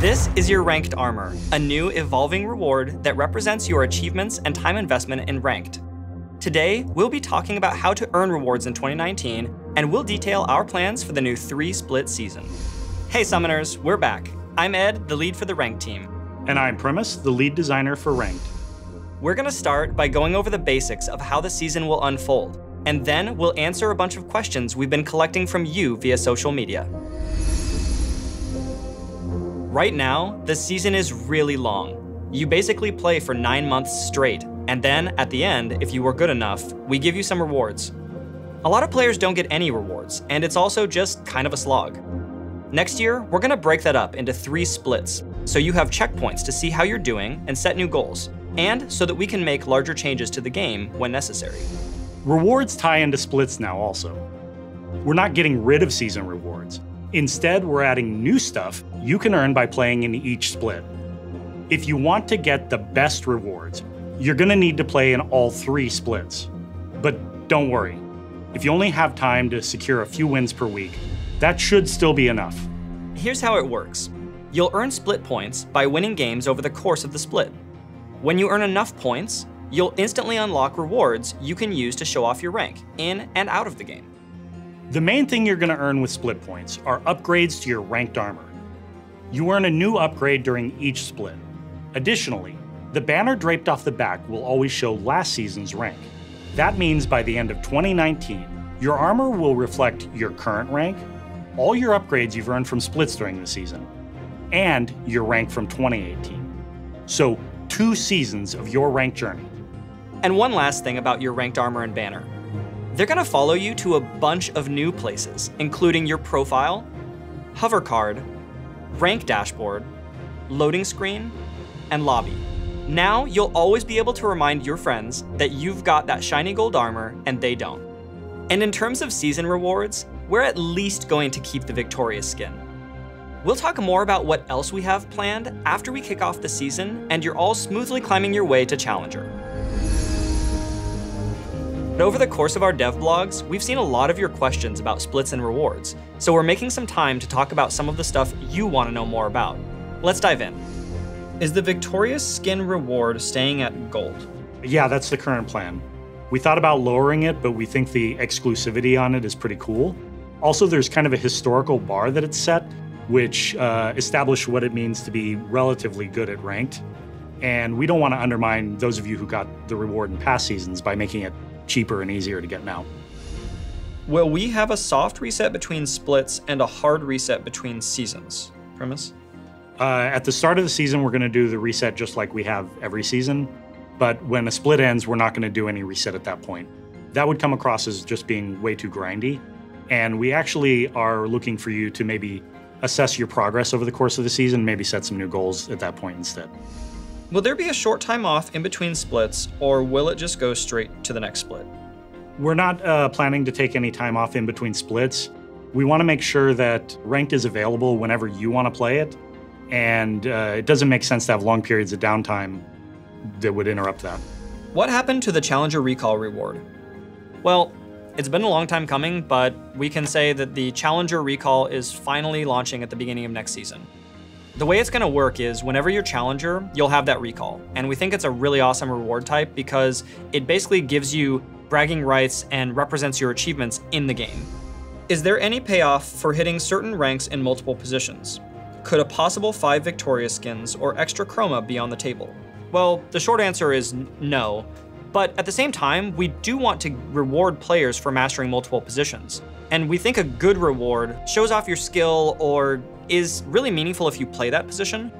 This is your Ranked Armor, a new evolving reward that represents your achievements and time investment in Ranked. Today, we'll be talking about how to earn rewards in 2019, and we'll detail our plans for the new 3-split season. Hey Summoners, we're back. I'm Ed, the lead for the Ranked team. And I'm Primus, the lead designer for Ranked. We're gonna start by going over the basics of how the season will unfold, and then we'll answer a bunch of questions we've been collecting from you via social media. Right now, the season is really long. You basically play for nine months straight, and then at the end, if you were good enough, we give you some rewards. A lot of players don't get any rewards, and it's also just kind of a slog. Next year, we're gonna break that up into three splits, so you have checkpoints to see how you're doing and set new goals, and so that we can make larger changes to the game when necessary. Rewards tie into splits now also. We're not getting rid of season rewards. Instead, we're adding new stuff you can earn by playing in each split. If you want to get the best rewards, you're gonna need to play in all three splits. But don't worry, if you only have time to secure a few wins per week, that should still be enough. Here's how it works. You'll earn split points by winning games over the course of the split. When you earn enough points, you'll instantly unlock rewards you can use to show off your rank, in and out of the game. The main thing you're going to earn with split points are upgrades to your ranked armor. You earn a new upgrade during each split. Additionally, the banner draped off the back will always show last season's rank. That means by the end of 2019, your armor will reflect your current rank, all your upgrades you've earned from splits during the season, and your rank from 2018. So, two seasons of your rank journey. And one last thing about your ranked armor and banner. They're gonna follow you to a bunch of new places, including your profile, hover card, rank dashboard, loading screen, and lobby. Now you'll always be able to remind your friends that you've got that shiny gold armor and they don't. And in terms of season rewards, we're at least going to keep the Victorious skin. We'll talk more about what else we have planned after we kick off the season and you're all smoothly climbing your way to Challenger. But over the course of our dev blogs, we've seen a lot of your questions about splits and rewards, so we're making some time to talk about some of the stuff you want to know more about. Let's dive in. Is the Victorious Skin reward staying at gold? Yeah, that's the current plan. We thought about lowering it, but we think the exclusivity on it is pretty cool. Also, there's kind of a historical bar that it's set, which uh, established what it means to be relatively good at ranked. And we don't want to undermine those of you who got the reward in past seasons by making it cheaper and easier to get now. Will we have a soft reset between splits and a hard reset between seasons? Primus? Uh, at the start of the season, we're going to do the reset just like we have every season. But when a split ends, we're not going to do any reset at that point. That would come across as just being way too grindy. And we actually are looking for you to maybe assess your progress over the course of the season, maybe set some new goals at that point instead. Will there be a short time off in between splits, or will it just go straight to the next split? We're not uh, planning to take any time off in between splits. We want to make sure that ranked is available whenever you want to play it, and uh, it doesn't make sense to have long periods of downtime that would interrupt that. What happened to the Challenger Recall reward? Well, it's been a long time coming, but we can say that the Challenger Recall is finally launching at the beginning of next season. The way it's gonna work is whenever you're Challenger, you'll have that recall. And we think it's a really awesome reward type because it basically gives you bragging rights and represents your achievements in the game. Is there any payoff for hitting certain ranks in multiple positions? Could a possible 5 Victorious skins or extra chroma be on the table? Well, the short answer is no, but at the same time, we do want to reward players for mastering multiple positions. And we think a good reward shows off your skill or is really meaningful if you play that position.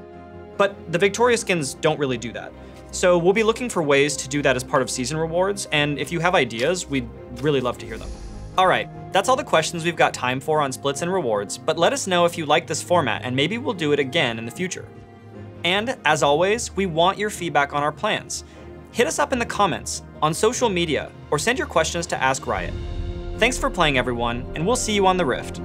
But the Victorious skins don't really do that. So we'll be looking for ways to do that as part of season rewards, and if you have ideas, we'd really love to hear them. All right, that's all the questions we've got time for on splits and rewards, but let us know if you like this format and maybe we'll do it again in the future. And as always, we want your feedback on our plans. Hit us up in the comments, on social media, or send your questions to Ask Riot. Thanks for playing everyone, and we'll see you on the Rift.